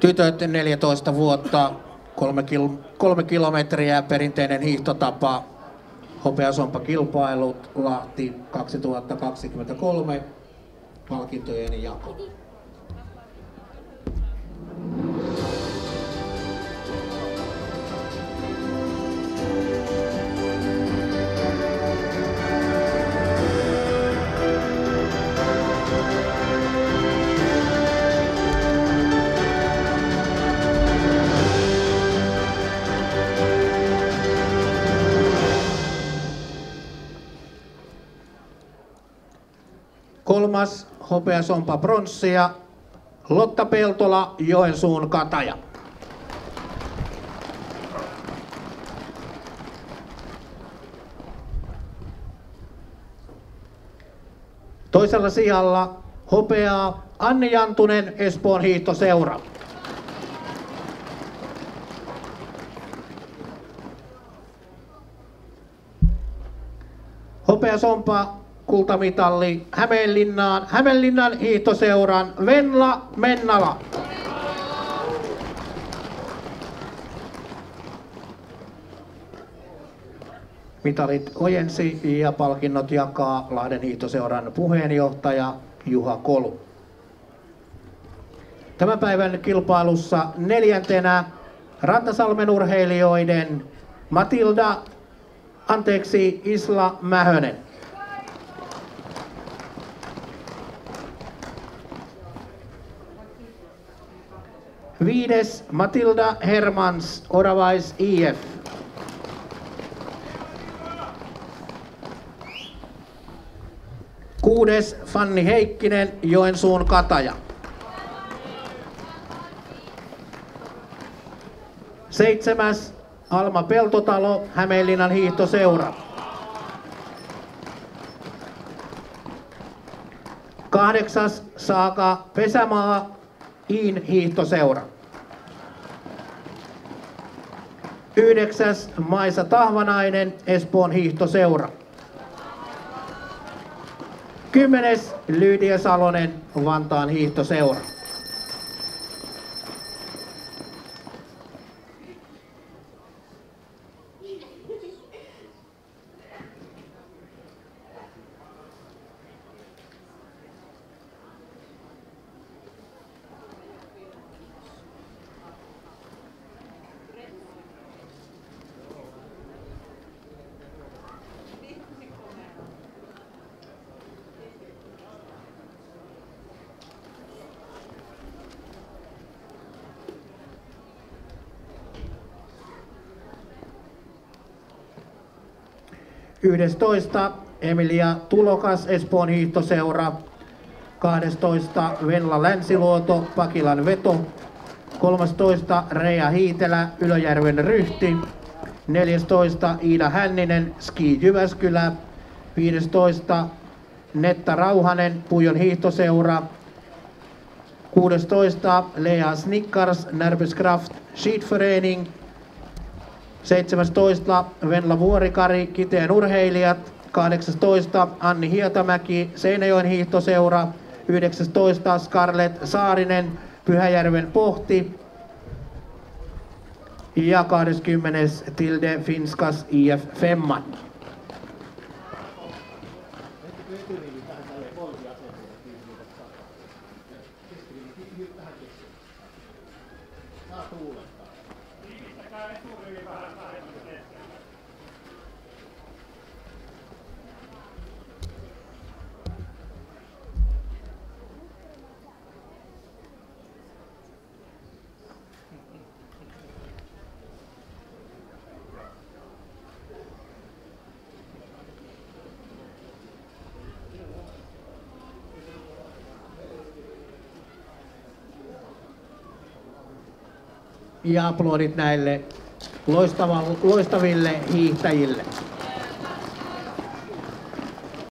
Tytöt 14 vuotta, kolme, kil, kolme kilometriä perinteinen hiihtotapa. Hopeasompa kilpailut Lahti 2023 palkintojen jako. Kolmas hopeasompa pronssia Lotta Peltola, Joensuun kataja. Toisella sijalla hopeaa Anni Jantunen, Espoon hiihtoseura. Hopeasompa kultamitalli Hämeenlinnaan, Hämeenlinnan hiihtoseuran Venla Mennala. Mitalit ojensi ja palkinnot jakaa Lahden hiihtoseuran puheenjohtaja Juha Kolu. Tämän päivän kilpailussa neljäntenä Rantasalmen urheilijoiden Matilda, anteeksi Isla Mähönen. Viides Matilda Hermans, Oravais IF. Kuudes Fanni Heikkinen, Joensuun Kataja. Seitsemäs Alma Peltotalo, Hämeenlinnan hiihtoseura. Kahdeksas Saaka Pesämaa, Iin hiihtoseura. Yhdeksäs Maisa Tahvanainen, Espoon hiihtoseura. Kymmenes Lydia Salonen, Vantaan hiihtoseura. Yhdestoista Emilia Tulokas, Espoon hiihtoseura. 12. Venla Länsiluoto, Pakilan veto. 13. Reija Hiitelä, Ylöjärven ryhti. 14. Iida Hänninen, Ski Jyväskylä. 15. Netta Rauhanen, Pujon hiihtoseura. 16. Lea Snickars, Närbyskraft, Skidförening. 17. Venla Vuorikari, Kiteen urheilijat. 18. Anni Hietamäki, Seinäjoen hiihtoseura. 19. Scarlett Saarinen, Pyhäjärven Pohti. Ja 20. Tilde Finskas IF Femman. Ja aplodit näille loistaville hiihtäjille.